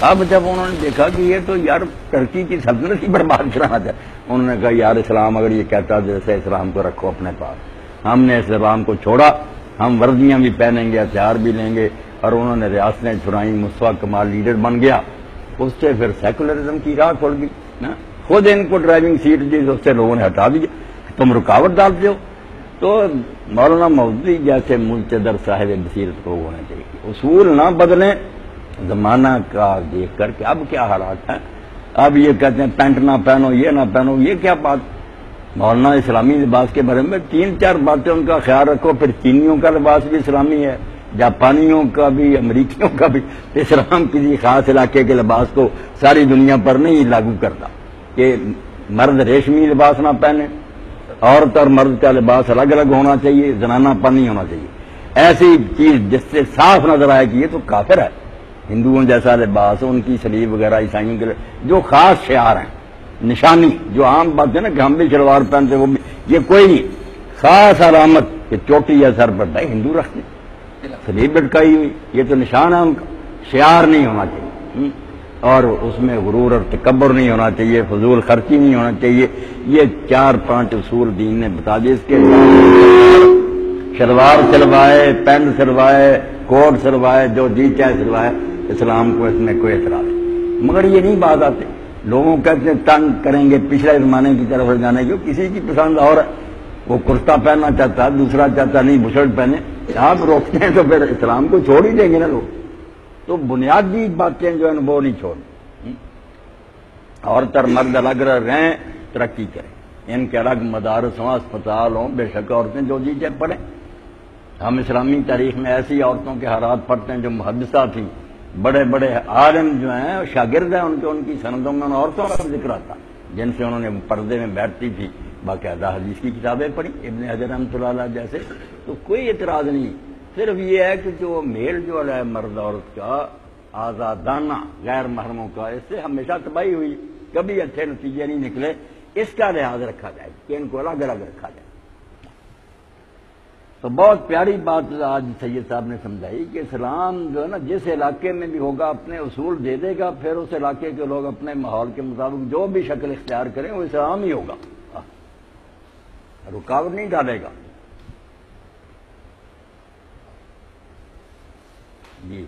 اب جب انہوں نے دیکھا کہ یہ تو یار ترکی کی سلطنت ہی برباد کرانا تھا انہوں نے کہا، یار اسلام اگر یہ کہتا جیسے اسلام کو رکھو اپنے پاس۔ ہم نے اسلام کو چھوڑا، ہم وردیاں بھی پہنیں گے، ہتھیار بھی لیں گے، اور انہوں نے ریاستیں چھڑائیں مصطفیٰ کمال لیڈر بن گیا۔ اس سے پھر سیکولرزم کی راہ کھول گئی، نا؟ خود ان کو ڈرائیونگ سیٹ دی، اس سے لوگوں نے ہٹا دیا۔ تم رکاوٹ ڈالتے ہو۔ تو مولانا مودودی جیسے ملچدر صاحب بصیرت کو ہونا چاہیے اصول نہ بدلیں۔ زمانہ کا دیکھ کر کے اب کیا حالات ہیں؟ اب یہ کہتے ہیں پینٹ نہ پہنو، یہ نہ پہنو، یہ کیا بات؟ مولانا اسلامی لباس کے بارے میں تین چار باتیں ان کا خیال رکھو، پھر چینیوں کا لباس بھی اسلامی ہے، جاپانیوں کا بھی، امریکیوں کا بھی، اسلام کسی خاص علاقے کے لباس کو ساری دنیا پر نہیں لاگو کرتا کہ مرد ریشمی لباس نہ پہنے، عورت اور مرد کا لباس الگ الگ ہونا چاہیے، زنانہ پن نہیں ہونا چاہیے۔ ایسی چیز جس سے صاف نظر آئے کہ یہ تو کافر ہے۔ ہندوؤں جیسا لباس ان کی سلیب وغیرہ، عیسائیوں کے جو خاص شعار ہیں، نشانی، جو عام بات ہے نا کہ ہم بھی شلوار پہنتے وہ بھی، یہ کوئی نہیں۔ خاص علامت کہ چوٹی یا سر پر ہندو رکھتے سلیب لٹکائی ہوئی، یہ تو نشان ہے ان کا۔ شعار نہیں ہونا چاہیے۔ اور اس میں غرور اور تکبر نہیں ہونا چاہیے، فضول خرچی نہیں ہونا چاہیے۔ یہ چار پانچ اصول دین نے بتا دیے اس کے۔ شلوار سلوائے پینٹ سلوائے، کوٹ سلوائے، جو جی چاہے سلوائے۔ اسلام کو اس میں کوئی اعتراض مگر یہ نہیں بات آتے لوگوں کہتے تنگ کریں گے، پچھلے زمانے کی طرف جانے کی کسی کی پسند اور وہ کرتا پہننا چاہتا ہے دوسرا چاہتا نہیں بشرٹ پہنے۔ آپ روکتے ہیں تو پھر اسلام کو چھوڑ ہی دیں گے نا لوگ۔ تو بنیادی باتیں جو ہیں وہ نہیں چھوڑ اور تر مرد الگ رہیں ترقی کریں۔ ان کے الگ مدارس ہوں، اسپتال ہوں، بے شک عورتیں جو جی چاہے پڑھیں۔ ہم اسلامی تاریخ میں ایسی عورتوں کے حالات پڑھتے ہیں جو محدثہ تھیں۔ بڑے بڑے عالم جو ہیں، شاگرد ہیں ان کے، ان کی سندوں میں عورتوں کا ذکر آتا۔ جن سے انہوں نے پردے میں بیٹھتی تھی۔ باقاعدہ حدیث کی کتابیں پڑھی، ابن حضر رحمۃ اللہ جیسے۔ تو کوئی اعتراض نہیں۔ صرف یہ ہے کہ جو میل جو ہے مرد عورت کا، آزادانہ، غیر محرموں کا، اس سے ہمیشہ تباہی ہوئی۔ کبھی اچھے نتیجے نہیں نکلے۔ اس کا لحاظ رکھا جائے، کہ ان کو الگ الگ رکھا جائے۔ تو بہت پیاری بات آج سید صاحب نے سمجھائی کہ اسلام جو ہے نا، جس علاقے میں بھی ہوگا، اپنے اصول دے دے گا، پھر اس علاقے کے لوگ اپنے ماحول کے مطابق جو بھی شکل اختیار کریں، وہ اسلام ہی ہوگا۔ رکاوٹ نہیں ڈالے گا۔ جی۔